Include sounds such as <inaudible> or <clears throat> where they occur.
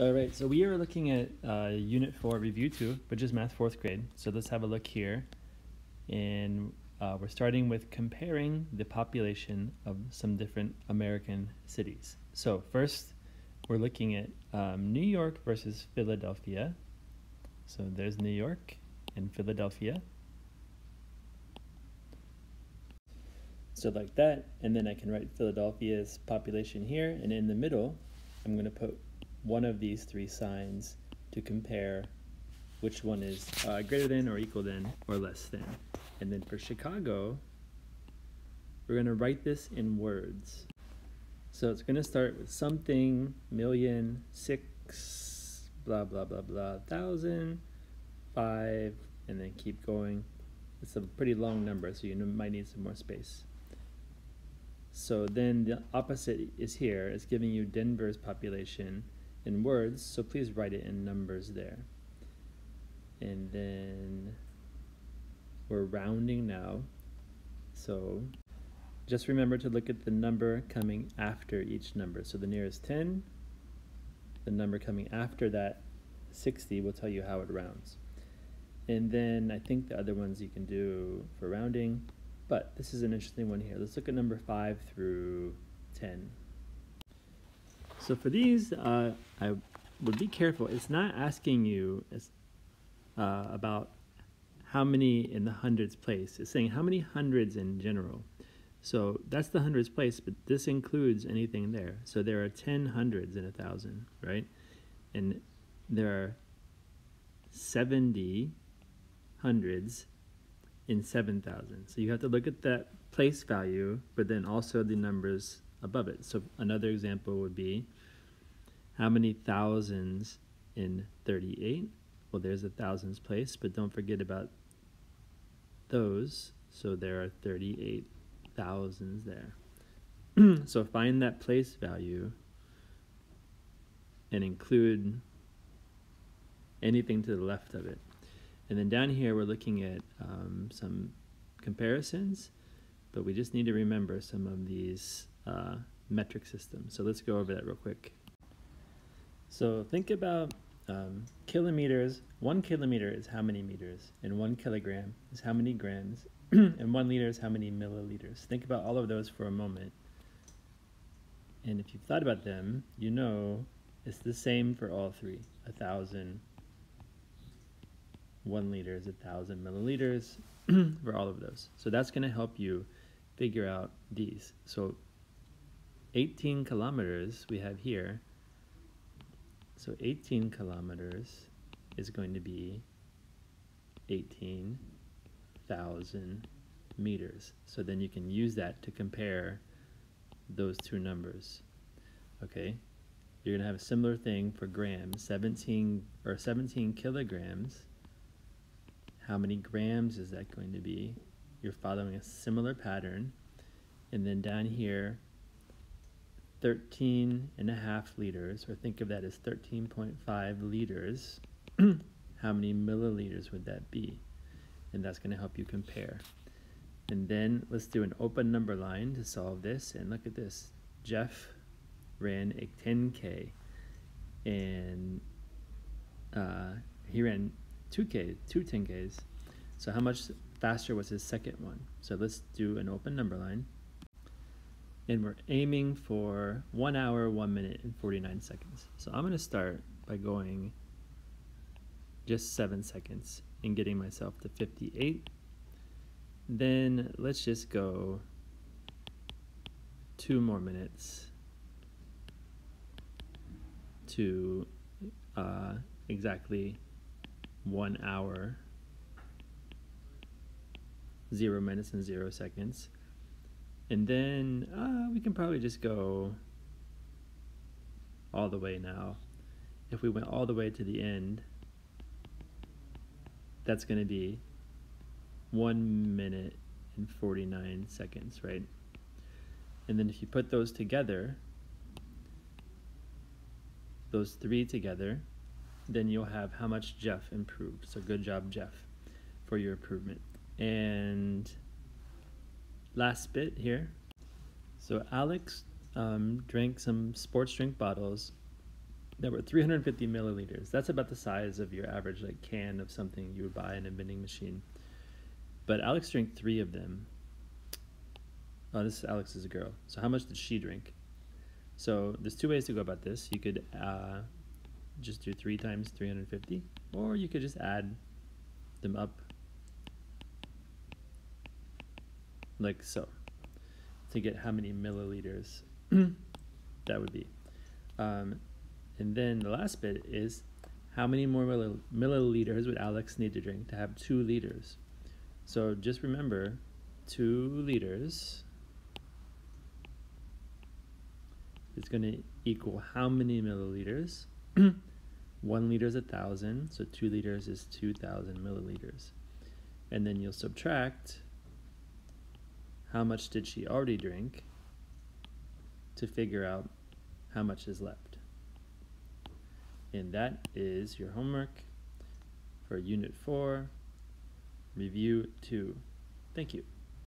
All right, so we are looking at uh, Unit 4, Review 2, which is Math 4th grade. So let's have a look here. And uh, we're starting with comparing the population of some different American cities. So first, we're looking at um, New York versus Philadelphia. So there's New York and Philadelphia. So like that, and then I can write Philadelphia's population here, and in the middle, I'm going to put one of these three signs to compare which one is uh, greater than or equal than or less than. And then for Chicago, we're going to write this in words. So it's going to start with something, million, six, blah, blah, blah, blah, thousand, five, and then keep going. It's a pretty long number, so you might need some more space. So then the opposite is here. It's giving you Denver's population in words, so please write it in numbers there. And then we're rounding now. So just remember to look at the number coming after each number. So the nearest 10, the number coming after that 60 will tell you how it rounds. And then I think the other ones you can do for rounding, but this is an interesting one here. Let's look at number 5 through 10. So for these, uh, I would be careful. It's not asking you uh, about how many in the hundreds place. It's saying how many hundreds in general. So that's the hundreds place, but this includes anything there. So there are 10 hundreds in a thousand, right? And there are 70 hundreds in 7,000. So you have to look at that place value, but then also the numbers above it. So another example would be how many thousands in 38? Well, there's a thousands place, but don't forget about those. So there are 38 thousands there. <clears throat> so find that place value and include anything to the left of it. And then down here, we're looking at um, some comparisons, but we just need to remember some of these uh, metric system. So let's go over that real quick. So think about um, kilometers. One kilometer is how many meters, and one kilogram is how many grams, <clears throat> and one liter is how many milliliters. Think about all of those for a moment. And if you've thought about them, you know it's the same for all three. A thousand, one liter is a thousand milliliters <clears throat> for all of those. So that's going to help you figure out these. So 18 kilometers we have here. So 18 kilometers is going to be 18,000 meters. So then you can use that to compare those two numbers. Okay, you're to have a similar thing for grams. 17 or 17 kilograms. How many grams is that going to be? You're following a similar pattern. And then down here, 13 and a half liters, or think of that as 13.5 liters, <clears throat> how many milliliters would that be? And that's going to help you compare. And then let's do an open number line to solve this. And look at this. Jeff ran a 10K and uh, he ran 2K, two 10Ks. So how much faster was his second one? So let's do an open number line and we're aiming for one hour, one minute, and 49 seconds. So I'm going to start by going just seven seconds and getting myself to 58. Then let's just go two more minutes to uh, exactly one hour, zero minutes and zero seconds. And then uh, we can probably just go all the way now. If we went all the way to the end, that's going to be 1 minute and 49 seconds, right? And then if you put those together, those three together, then you'll have how much Jeff improved. So good job, Jeff, for your improvement. And last bit here. So Alex um, drank some sports drink bottles that were 350 milliliters. That's about the size of your average like can of something you would buy in a vending machine. But Alex drank three of them. Oh, this Alex is a girl. So how much did she drink? So there's two ways to go about this. You could uh, just do three times 350, or you could just add them up like so to get how many milliliters <clears throat> that would be. Um, and then the last bit is how many more milliliters would Alex need to drink to have two liters? So just remember, two liters is going to equal how many milliliters? <clears throat> One liter is a thousand, so two liters is 2,000 milliliters. And then you'll subtract how much did she already drink to figure out how much is left. And that is your homework for Unit 4, Review 2. Thank you.